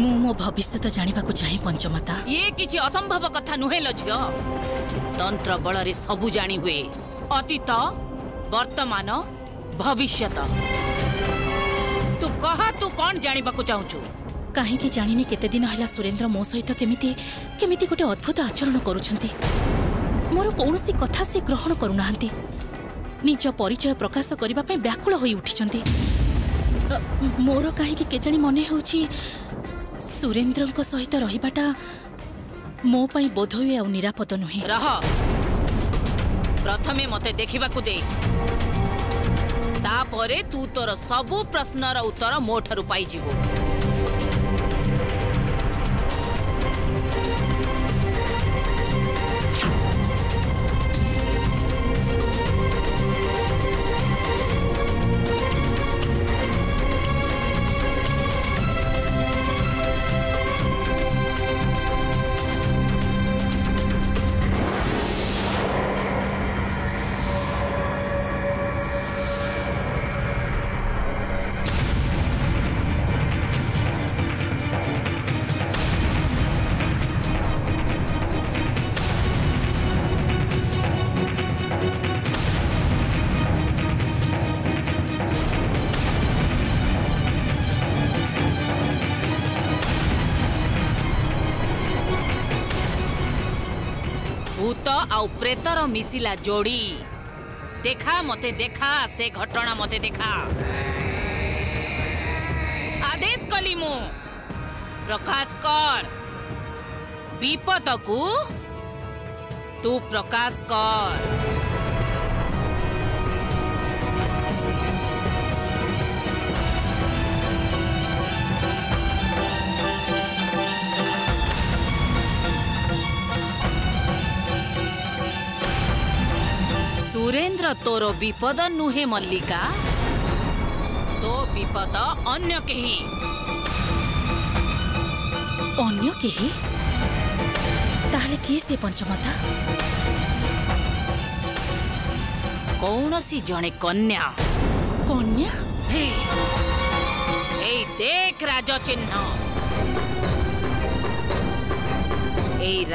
ମୁଁ ମୋ ଭବିଷ୍ୟତ ଜାଣିବାକୁ ଚାହେଁ ପଞ୍ଚମାତା ଇଏ କିଛି ଅସମ୍ଭବ କଥା ନୁହେଁ ଲୋ ଝିଅ ତନ୍ତ୍ର ବଳରେ ସବୁ ଜାଣି ହୁଏ ଅତୀତ ବର୍ତ୍ତମାନ ଭବିଷ୍ୟତ ତୁ କହ ତୁ କ'ଣ ଜାଣିବାକୁ ଚାହୁଁଛୁ କାହିଁକି ଜାଣିନି କେତେ ଦିନ ହେଲା ସୁରେନ୍ଦ୍ର ମୋ ସହିତ କେମିତି କେମିତି ଗୋଟେ ଅଦ୍ଭୁତ ଆଚରଣ କରୁଛନ୍ତି ମୋର କୌଣସି କଥା ସେ ଗ୍ରହଣ କରୁନାହାନ୍ତି ନିଜ ପରିଚୟ ପ୍ରକାଶ କରିବା ପାଇଁ ବ୍ୟାକୁଳ ହୋଇ ଉଠିଛନ୍ତି ମୋର କାହିଁକି କେଜାଣି ମନେ ହେଉଛି ସୁରେନ୍ଦ୍ରଙ୍କ ସହିତ ରହିବାଟା ମୋ ପାଇଁ ବୋଧହୁଏ ଆଉ ନିରାପଦ ନୁହେଁ ରହ ପ୍ରଥମେ ମତେ ଦେଖିବାକୁ ଦେ ତାପରେ ତୁ ତୋର ସବୁ ପ୍ରଶ୍ନର ଉତ୍ତର ମୋ ଠାରୁ ପାଇଯିବୁ আউ প্রেতর মিশিলা যোড়ি দেখা মতে দেখা সে ঘটনা মতে দেখা আদেশ কলি মু প্রকাশ কর বিপদকু তু প্রকাশ কর सुरेन्द्र तोर विपद नुहे मल्लिका तो विपद अन्य कही। अन्य ताले किए से पंचमता कौन सी जड़े कन्या कन्या हे देख राजचिह्न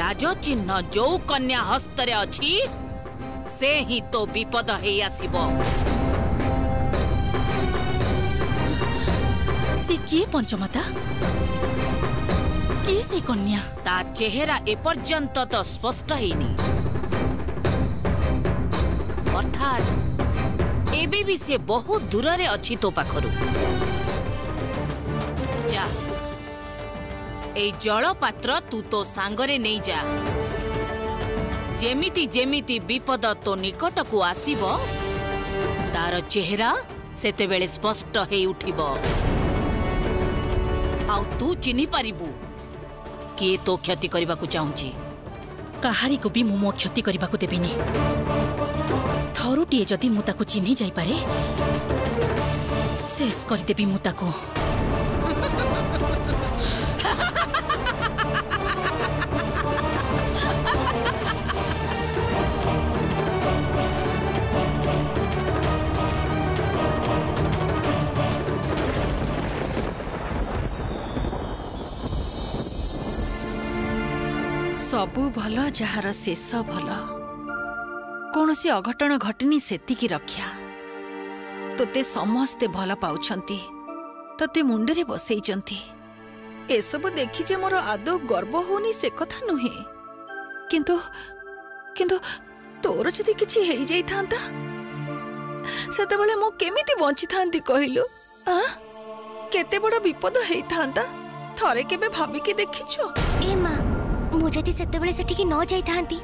राजचिह्न जो कन्या हस्तरे अच्छी ସେ ହିଁ ତୋ ବିପଦ ହେଇ ଆସିବ ସେ କିଏ ପଞ୍ଚମାତା କିଏ ସେ କନ୍ୟା ତା ଚେହେରା ଏପର୍ଯ୍ୟନ୍ତ ତ ସ୍ପଷ୍ଟ ହେଇନି ଅର୍ଥାତ୍ ଏବେ ବି ସେ ବହୁତ ଦୂରରେ ଅଛି ତୋ ପାଖରୁ ଯା ଏଇ ଜଳପାତ୍ର ତୁ ତୋ ସାଙ୍ଗରେ ନେଇ ଯା ଯେମିତି ଯେମିତି ବିପଦ ତୋ ନିକଟକୁ ଆସିବ ତାର ଚେହେରା ସେତେବେଳେ ସ୍ପଷ୍ଟ ହେଇ ଉଠିବ ଆଉ ତୁ ଚିହ୍ନିପାରିବୁ କିଏ ତୋ କ୍ଷତି କରିବାକୁ ଚାହୁଁଛି କାହାରିକୁ ବି ମୁଁ ମୋ କ୍ଷତି କରିବାକୁ ଦେବିନି ଥରୁଟିଏ ଯଦି ମୁଁ ତାକୁ ଚିହ୍ନି ଯାଇପାରେ ଶେଷ କରିଦେବି ମୁଁ ତାକୁ ସବୁ ଭଲ ଯାହାର ଶେଷ ଭଲ କୌଣସି ଅଘଟଣ ଘଟିନି ସେତିକି ରକ୍ଷା ତୋତେ ସମସ୍ତେ ଭଲ ପାଉଛନ୍ତି ତୋତେ ମୁଣ୍ଡରେ ବସେଇଛନ୍ତି ଏସବୁ ଦେଖି ଯେ ମୋର ଆଦୌ ଗର୍ବ ହେଉନି ସେ କଥା ନୁହେଁ କିନ୍ତୁ କିନ୍ତୁ ତୋର ଯଦି କିଛି ହେଇଯାଇଥାନ୍ତା ସେତେବେଳେ ମୁଁ କେମିତି ବଞ୍ଚିଥାନ୍ତି କହିଲୁ କେତେ ବଡ଼ ବିପଦ ହେଇଥାନ୍ତା ଥରେ କେବେ ଭାବିକି ଦେଖିଛୁ ଏ ମ ମୁଁ ଯଦି ସେତେବେଳେ ସେଠିକି ନ ଯାଇଥାନ୍ତି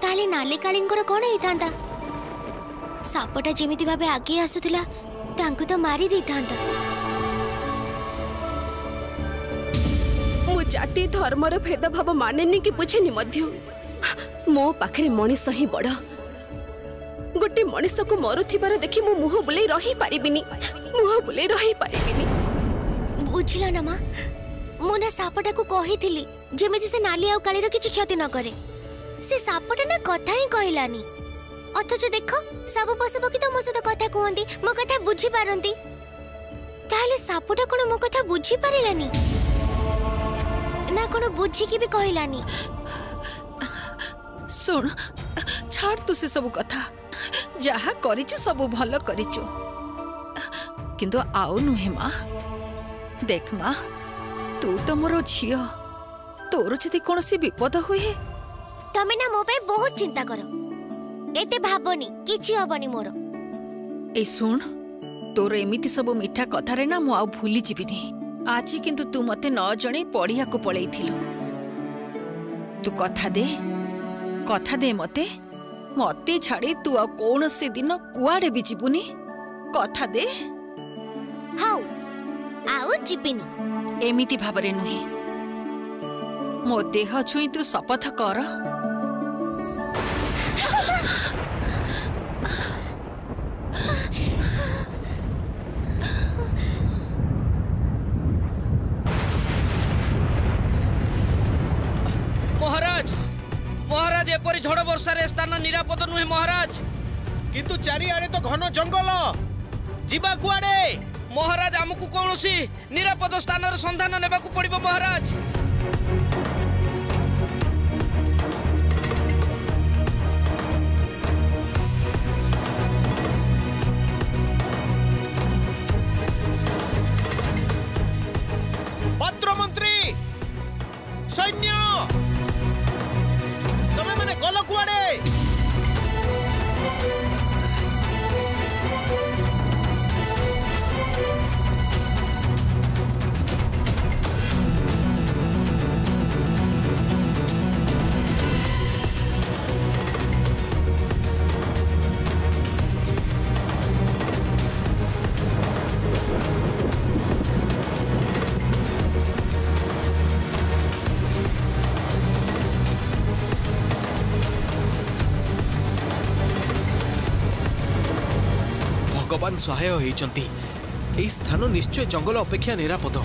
ତାହେଲେ ନାଲି କାଳିଙ୍କର କ'ଣ ହେଇଥାନ୍ତା ସାପଟା ଯେମିତି ଭାବେ ଆଗେଇ ଆସୁଥିଲା ତାଙ୍କୁ ତ ମାରି ଦେଇଥାନ୍ତା ମୁଁ ଜାତି ଧର୍ମର ଭେଦଭାବ ମାନେନି କି ବୁଝେନି ମଧ୍ୟ ମୋ ପାଖରେ ମଣିଷ ହିଁ ବଡ଼ ଗୋଟେ ମଣିଷକୁ ମରୁଥିବାର ଦେଖି ମୁଁ ମୁହଁ ବୁଲେଇ ରହିପାରିବିନି ମୁହଁ ବୁଲେଇ ରହିପାରିବିନି ବୁଝିଲ ନା ମା ମୁଁ ନା ସାପଟାକୁ କହିଥିଲି ଯେମିତି ସେ ନାଲି ଆଉ କାଳିର କିଛି କ୍ଷତି ନ କରେ ସେ ସାପଟା ନା କଥା ହିଁ କହିଲାନି ଅଥଚ ଦେଖ ସବୁ ପଶୁପକ୍ଷୀ ତ ମୋ ସହିତ କଥା କୁହନ୍ତି ମୋ କଥା ବୁଝିପାରନ୍ତି ତାହେଲେ ସାପଟା କ'ଣ ମୋ କଥା ବୁଝିପାରିଲାନି ନା କ'ଣ ବୁଝିକି ବି କହିଲାନି ଶୁଣ ଛାଡ଼ ତୁ ସେସବୁ କଥା ଯାହା କରିଛୁ ସବୁ ଭଲ କରିଛୁ କିନ୍ତୁ ଆଉ ନୁହେଁ ମା ଦେଖ ମା ତୁ ତ ମୋର ଝିଅ ତୋର ଯଦି କୌଣସି ବିପଦ ହୁଏ ତମେ ନା ମୋ ପାଇଁ ବହୁତ ଚିନ୍ତା କର ଏତେ ଭାବନି କିଛି ହବନି ମୋର ଏ ଶୁଣ ତୋର ଏମିତି ସବୁ ମିଠା କଥାରେ ନା ମୁଁ ଆଉ ଭୁଲି ଯିବିନି ଆଜି କିନ୍ତୁ ତୁ ମତେ ନ ଜଣେଇ ପଡ଼ିଆକୁ ପଳେଇଥିଲୁ ତୁ କଥା ଦେ କଥା ଦେ ମତେ ମତେ ଛାଡ଼ି ତୁ ଆଉ କୌଣସି ଦିନ କୁଆଡ଼େ ବି ଯିବୁନି କଥା ଦେ ହଉ ଆଉ ଯିବିନି ଏମିତି ଭାବରେ ନୁହେଁ ମୋ ଦେହ ଛୁଇଁ ତୁ ଶପଥ କର এপরি ঝড় বর্ষার স্থান নিরাপদ নুহে মহারাজ কিন্তু চারিআড়ে তো ঘন জঙ্গল যা কুয়াড়ে ମହାରାଜ ଆମକୁ କୌଣସି ନିରାପଦ ସ୍ଥାନର ସନ୍ଧାନ ନେବାକୁ ପଡ଼ିବ ମହାରାଜ ପତ୍ରମନ୍ତ୍ରୀ ସୈନ୍ୟ ତମେମାନେ ଗଲ କୁଆଡ଼େ ସହାୟ ହୋଇଛନ୍ତି ଏହି ସ୍ଥାନ ନିଶ୍ଚୟ ଜଙ୍ଗଲ ଅପେକ୍ଷା ନିରାପଦ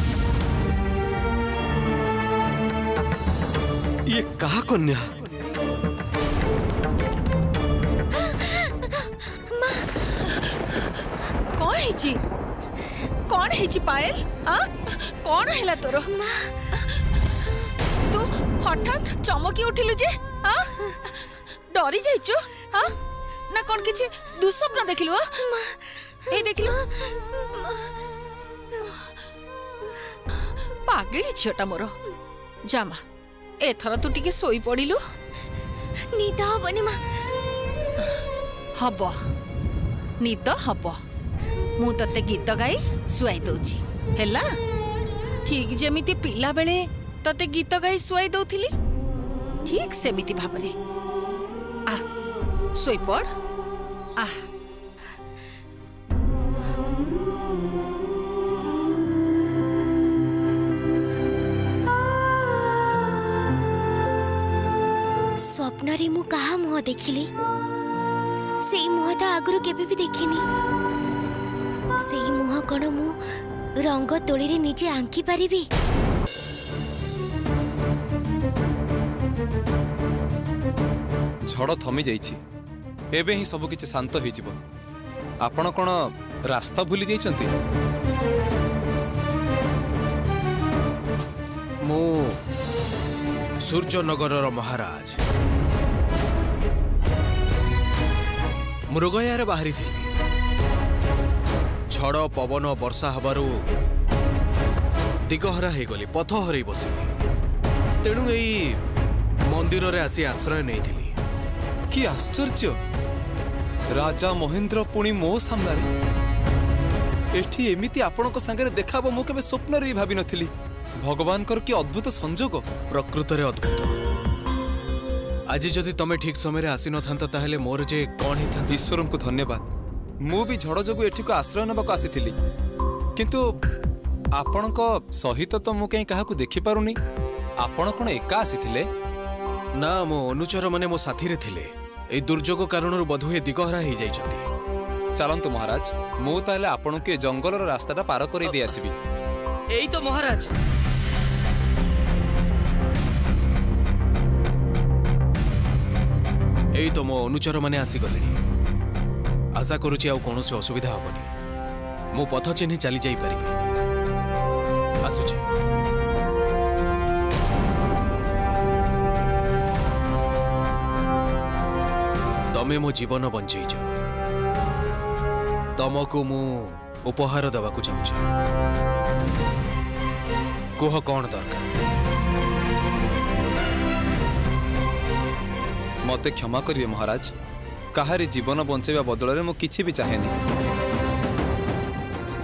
ये कहा कन्या कौन है जी कौन है जी पायल आ? कौन है तोर तू हठात चमकी उठिलु जे डरी जाइछु ना कौन किसी दुस्वप्न देखिलु ए देखिलु पागली झीटा मोर जामा एथर तू तो टिके सोई पड़िलु निद हबनी हब निद हब मु ते गीत गाई सुवाई दउची हेला ठीक जेमिति पिला बेले तते गीत गाई सुवाई दउथिली ठीक सेमिति भाबरे आ पड़ आ ସ୍ୱପ୍ନରେ ମୁଁ କାହା ମୁହଁ ଦେଖିଲି ସେଇ ମୁହଁ ତ ଆଗରୁ କେବେ ବି ଦେଖିନି ସେଇ ମୁହଁ କ'ଣ ମୁଁ ରଙ୍ଗ ତୋଳିରେ ନିଜେ ଆଙ୍କି ପାରିବି ଝଡ଼ ଥମି ଯାଇଛି ଏବେ ହିଁ ସବୁକିଛି ଶାନ୍ତ ହୋଇଯିବ ଆପଣ କ'ଣ ରାସ୍ତା ଭୁଲି ଯାଇଛନ୍ତି ମୁଁ ସୂର୍ଯ୍ୟନଗରର ମହାରାଜ ମୃଗୟାର ବାହାରିଥିଲି ଝଡ଼ ପବନ ବର୍ଷା ହେବାରୁ ଦିଗହରା ହୋଇଗଲି ପଥ ହରେଇ ବସିଲି ତେଣୁ ଏଇ ମନ୍ଦିରରେ ଆସି ଆଶ୍ରୟ ନେଇଥିଲି କି ଆଶ୍ଚର୍ଯ୍ୟ ରାଜା ମହେନ୍ଦ୍ର ପୁଣି ମୋ ସାମ୍ନାରେ ଏଠି ଏମିତି ଆପଣଙ୍କ ସାଙ୍ଗରେ ଦେଖାହବ ମୁଁ କେବେ ସ୍ୱପ୍ନରେ ବି ଭାବିନଥିଲି ଭଗବାନଙ୍କର କି ଅଦ୍ଭୁତ ସଂଯୋଗ ପ୍ରକୃତରେ ଅଦ୍ଭୁତ आज जदि तुम्हें ठीक समय आसी न था मोर जे कौन होता ईश्वर को धन्यवाद मु भी झड़ जो एठी को आश्रय नाक आसी किंतु आपण सहित तो मुझे कहीं क्या देखिपारुनि आपण कौन एका आसी ना मो अनुचर मैंने मो साथी थिले ए दुर्योग कारण बोधहुए दिगहरा हो जाइए ଚାଲନ୍ତୁ ମହାରାଜ ମୁଁ ତାହେଲେ ଆପଣଙ୍କୁ ଏ ଜଙ୍ଗଲର ରାସ୍ତାଟା ପାର କରେଇ ଦେଇ ଆସିବି ଏଇ ତ এই তো মো অনুচর মানে আসিগলে আশা করুছি আউ কোণী অসুবিধা হবনি মো পথ চিহ্নে চালি যাই পারিবি আসুছি তমে মো জীবন বঞ্চাইছ তমকু মু উপহার দেওয়া চাহুছি কুহ কণ দরকার ମୋତେ କ୍ଷମା କରିବେ ମହାରାଜ କାହାରି ଜୀବନ ବଞ୍ଚାଇବା ବଦଳରେ ମୁଁ କିଛି ବି ଚାହେଁନି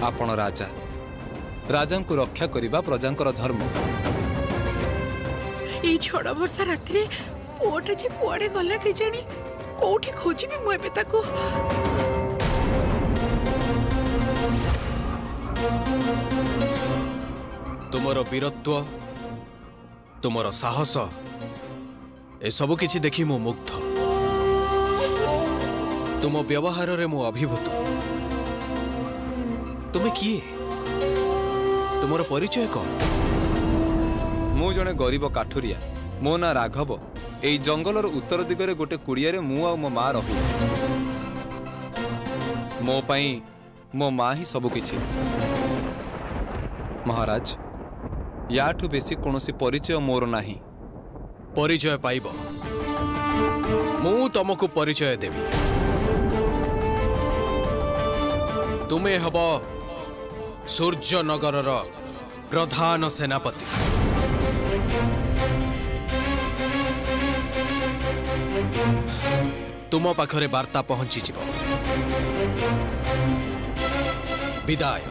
ଆପଣ ରାଜା ରାଜାଙ୍କୁ ରକ୍ଷା କରିବା ପ୍ରଜାଙ୍କର ଧର୍ମ ଏଇ ଝଡ଼ ବର୍ଷା ରାତିରେ ପୁଅଟା ଯେ କୁଆଡ଼େ ଗଲା କେଜାଣି ମୁଁ ଏବେ ତାକୁ ତୁମର ବୀରତ୍ୱ ତୁମର ସାହସ ଏସବୁ କିଛି ଦେଖି ମୁଁ ମୁଗ୍ଧ ତୁମ ବ୍ୟବହାରରେ ମୁଁ ଅଭିଭୂତ ତୁମେ କିଏ ତୁମର ପରିଚୟ କ'ଣ ମୁଁ ଜଣେ ଗରିବ କାଠୁରିଆ ମୋ ନାଁ ରାଘବ ଏଇ ଜଙ୍ଗଲର ଉତ୍ତର ଦିଗରେ ଗୋଟେ କୁଡ଼ିଆରେ ମୁଁ ଆଉ ମୋ ମା ରହୁ ମୋ ପାଇଁ ମୋ ମା ହିଁ ସବୁକିଛି ମହାରାଜ ୟାଠୁ ବେଶୀ କୌଣସି ପରିଚୟ ମୋର ନାହିଁ ପରିଚୟ ପାଇବ ମୁଁ ତମକୁ ପରିଚୟ ଦେବି ତୁମେ ହେବ ସୂର୍ଯ୍ୟନଗରର ପ୍ରଧାନ ସେନାପତି ତୁମ ପାଖରେ ବାର୍ତ୍ତା ପହଞ୍ଚିଯିବ ବିଦାୟ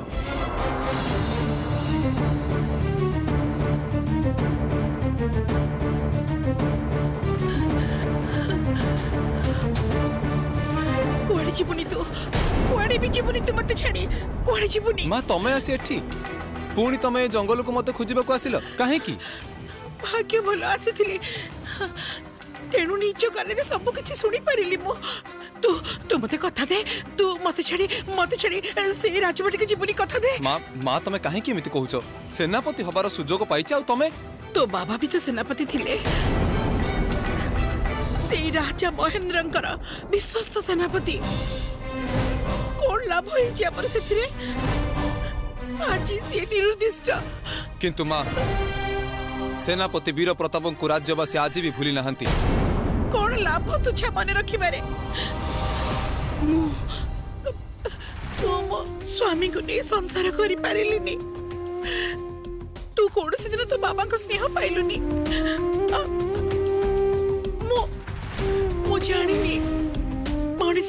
ଯିବୁନି ତୁ କୁଆଡ଼େ ବି ଯିବୁନି ତୁ ମୋତେ ଛାଡ଼ି କୁଆଡ଼େ ଯିବୁନି ମା ତମେ ଆସି ଏଠି ପୁଣି ତମେ ଏ ଜଙ୍ଗଲକୁ ମୋତେ ଖୋଜିବାକୁ ଆସିଲ କାହିଁକି ଭାଗ୍ୟ ଭଲ ଆସିଥିଲି ତେଣୁ ନିଜ କାନରେ ସବୁ କିଛି ଶୁଣିପାରିଲି ମୁଁ ତୁ ତୁ ମୋତେ କଥା ଦେ ତୁ ମୋତେ ଛାଡ଼ି ମୋତେ ଛାଡ଼ି ସେ ରାଜବାଟିକୁ ଯିବୁନି କଥା ଦେ ମା ମା ତମେ କାହିଁକି ଏମିତି କହୁଛ ସେନାପତି ହବାର ସୁଯୋଗ ପାଇଛ ଆଉ ତମେ ତୋ ବାବା ବି ତ ସେନାପତି ଥିଲେ সেই রাজা মহেন্দ্রঙ্কর বিশ্বস্ত সেনাপতি কোন লাভ হয়েছে আমার সেতিরে আজি সে নিরুদ্দিষ্ট কিন্তু মা সেনাপতি বীর প্রতাপঙ্কু রাজ্যবাসী আজি বি ভুলি নাহান্তি কোন লাভ তুচ্ছা মনে রাখিবারে মু মু মো স্বামীকে নিয়ে সংসার করি পারিলিনি তু কোনসি দিন তো বাবাঙ্ক স্নেহ পাইলুনি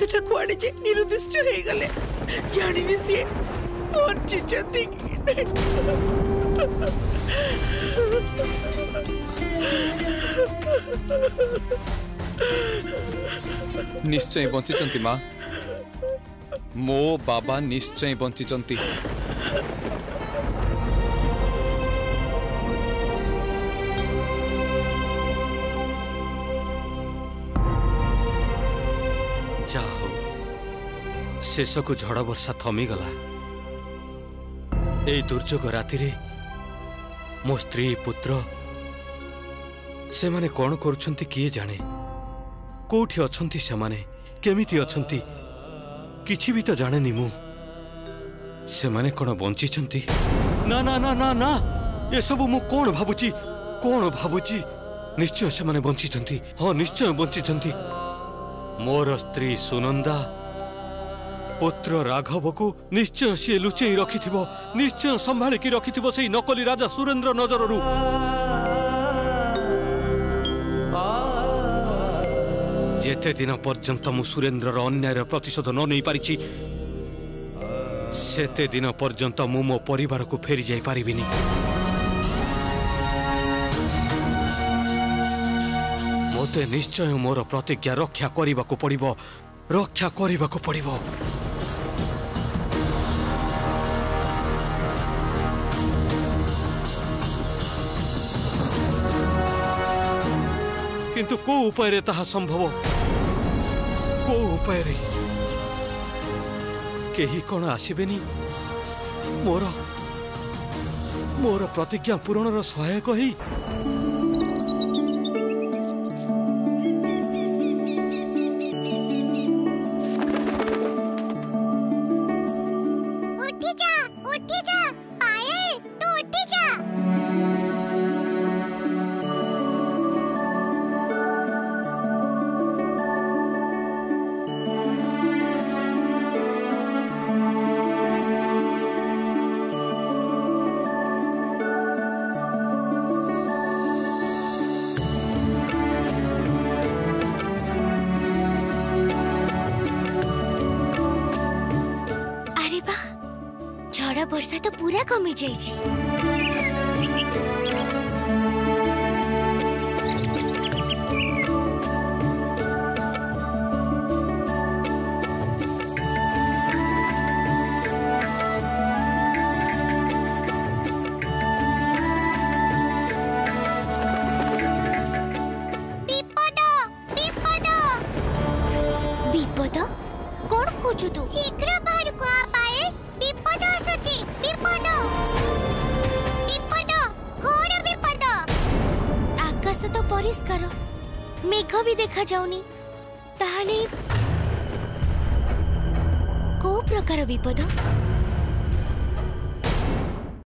ছেলেটা কুয়াড়ে যে নিরুদ্দিষ্ট হয়ে গেলে জানিনি সে পৌঁছিছন্তি নিশ্চয় বঞ্চিছন্তি মা ମୋ ବାବା ନିଶ୍ଚୟ ବଞ୍ଚିଛନ୍ତି ଯା ହଉ ଶେଷକୁ ଝଡ଼ ବର୍ଷା ଥମିଗଲା ଏଇ ଦୁର୍ଯୋଗ ରାତିରେ ମୋ ସ୍ତ୍ରୀ ପୁତ୍ର ସେମାନେ କ'ଣ କରୁଛନ୍ତି କିଏ ଜାଣେ କୋଉଠି ଅଛନ୍ତି ସେମାନେ କେମିତି ଅଛନ୍ତି କିଛି ବି ତ ଜାଣେନି ମୁଁ ସେମାନେ କ'ଣ ବଞ୍ଚିଛନ୍ତି ନା ନା ନା ନା ନା ଏସବୁ ମୁଁ କ'ଣ ଭାବୁଛି କ'ଣ ଭାବୁଛି ନିଶ୍ଚୟ ସେମାନେ ବଞ୍ଚିଛନ୍ତି ହଁ ନିଶ୍ଚୟ ବଞ୍ଚିଛନ୍ତି ମୋର ସ୍ତ୍ରୀ ସୁନନ୍ଦା ପୁତ୍ର ରାଘବକୁ ନିଶ୍ଚୟ ସିଏ ଲୁଚେଇ ରଖିଥିବ ନିଶ୍ଚୟ ସମ୍ଭାଳିକି ରଖିଥିବ ସେଇ ନକଲି ରାଜା ସୁରେନ୍ଦ୍ର ନଜରରୁ ଯେତେ ଦିନ ପର୍ଯ୍ୟନ୍ତ ମୁଁ ସୁରେନ୍ଦ୍ରର ଅନ୍ୟାୟର ପ୍ରତିଶୋଧ ନ ନେଇପାରିଛି ସେତେ ଦିନ ପର୍ଯ୍ୟନ୍ତ ମୁଁ ମୋ ପରିବାରକୁ ଫେରି ଯାଇପାରିବିନି ମୋତେ ନିଶ୍ଚୟ ମୋର ପ୍ରତିଜ୍ଞା ରକ୍ଷା କରିବାକୁ ପଡ଼ିବ ରକ୍ଷା କରିବାକୁ ପଡ଼ିବ କିନ୍ତୁ କେଉଁ ଉପାୟରେ ତାହା ସମ୍ଭବ କୋଉ ଉପାୟରେ କେହି କ'ଣ ଆସିବେନି ମୋର ମୋର ପ୍ରତିଜ୍ଞା ପୂରଣର ସହାୟକ ହେଇ पैसा तो पूरा कमी जाइए